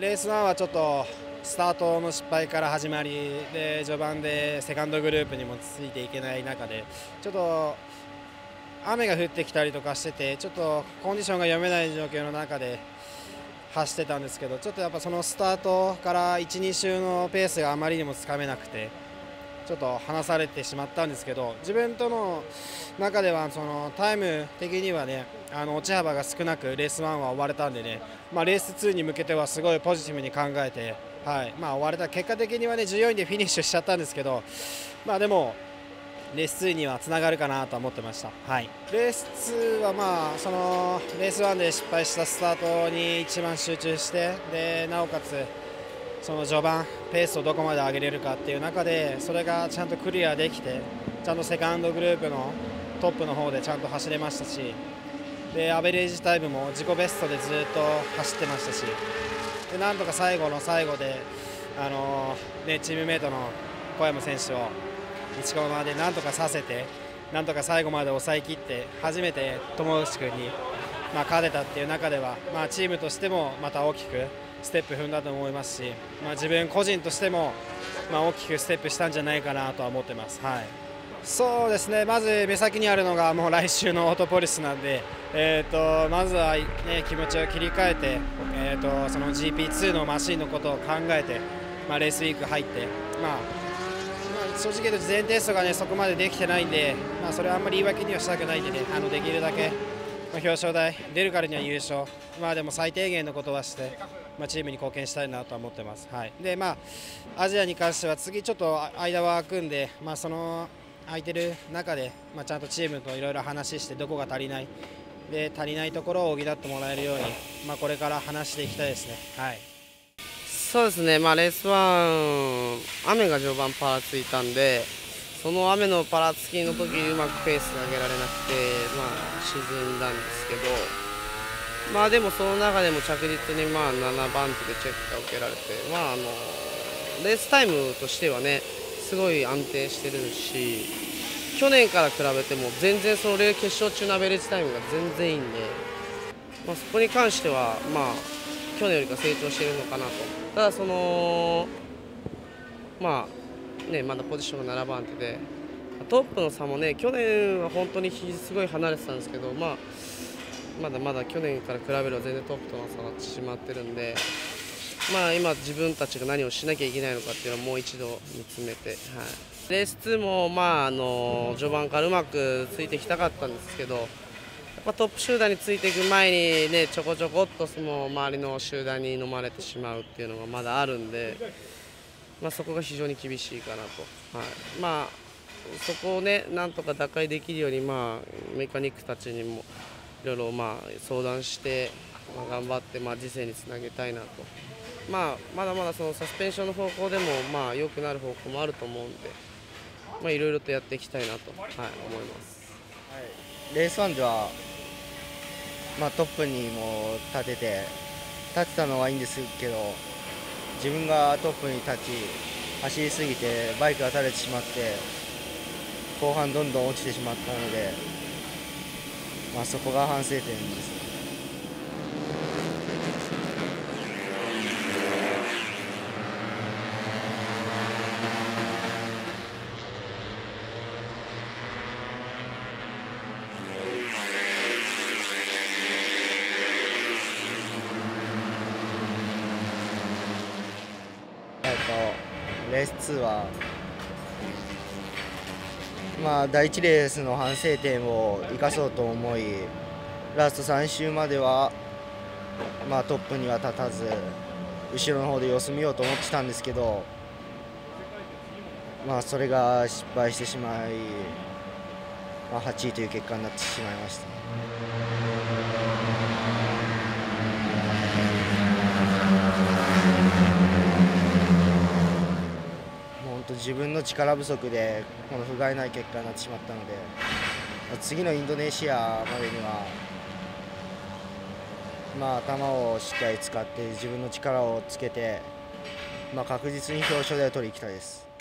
レース1はちょっとスタートの失敗から始まりで序盤でセカンドグループにもついていけない中でちょっと雨が降ってきたりとかしててちょっとコンディションが読めない状況の中で走ってたんですけどちょっとやっぱそのスタートから1、2周のペースがあまりにもつかめなくてちょっと離されてしまったんですけど自分との中ではそのタイム的にはねあの落ち幅が少なくレース1は終われたんでね、まあ、レース2に向けてはすごいポジティブに考えて、はい。まあ、終われた結果的にはね14位でフィニッシュしちゃったんですけど、まあ、でもレース2にはつながるかなと思ってました、はい、レース2はまあそのレース1で失敗したスタートに一番集中してでなおかつその序盤ペースをどこまで上げれるかっていう中でそれがちゃんとクリアできてちゃんとセカンドグループのトップの方でちゃんと走れましたしでアベレージタイムも自己ベストでずっと走ってましたしでなんとか最後の最後であのね、チームメートの小山選手を1コーナーでなんとかさせてなんとか最後まで抑えきって初めて友内君に、まあ、勝てたっていう中では、まあ、チームとしてもまた大きくステップ踏んだと思いますし、まあ、自分個人としても、まあ、大きくステップしたんじゃないかなとは思ってます。はいそうですねまず目先にあるのがもう来週のオートポリスなんで、えーと、まずは、ね、気持ちを切り替えて、えーと、その GP2 のマシンのことを考えて、まあ、レースウィーク入って、まあ、まあ、正直言うと事前テストが、ね、そこまでできてないんで、まあ、それはあんまり言い訳にはしたくないんでねあのできるだけ、まあ、表彰台出るからには優勝、まあ、でも最低限のことはして。まあ、チームに貢献したいなとは思ってます。はい、でまあ、アジアに関しては次、ちょっと間は空くんで、まあ、その空いてる中で、まあ、ちゃんとチームといろいろ話してどこが足りないで足りないところを補ってもらえるように、まあ、これから話していきたいですね。はいそうですね、まあ、レース1、雨が序盤パラついたんで、その雨のパラつきの時うまくペースが上げられなくて、まあ、沈んだんですけど、まあでもその中でも着実にまあ7番手でチェックが受けられて、まあ、あのレースタイムとしてはねすごい安定してるし去年から比べても全然その決勝中のアベレージタイムが全然いいんで、まあ、そこに関してはまあ去年よりか成長してるのかなと。ただそのまあねまだポジションが7番手でトップの差もね去年は本当にすごい離れてたんですけどまあまだまだ去年から比べれば全然トップとの差が縮まってるんで、まあ、今、自分たちが何をしなきゃいけないのかっていうのをもう一度見つめて、はい、レース2も、まあ、あの序盤からうまくついてきたかったんですけど、やっぱトップ集団についていく前に、ね、ちょこちょこっとその周りの集団に飲まれてしまうっていうのがまだあるんで、まあ、そこが非常に厳しいかなと。はい。まあそこをねなんとか打開できるように、まあ、メカニックたちにもいろいろまあ相談して、まあ、頑張ってまあ次世につなげたいなと、まあ、まだまだそのサスペンションの方向でもまあ良くなる方向もあると思うんで、まあ、いろいろとやっていきたいなと、はい、思います、はい、レース1では、まあ、トップにも立てて立てたのはいいんですけど自分がトップに立ち走りすぎてバイクが垂れてしまって後半どんどん落ちてしまったので。まあ、そこが反省点です。レース2はまあ、第1レースの反省点を生かそうと思いラスト3周までは、まあ、トップには立たず後ろの方で様子見ようと思ってたんですけど、まあ、それが失敗してしまい、まあ、8位という結果になってしまいました。自分の力不足でこの不甲斐ない結果になってしまったので次のインドネシアまでには、まあ、頭をしっかり使って自分の力をつけて、まあ、確実に表彰台を取りに行きたいです。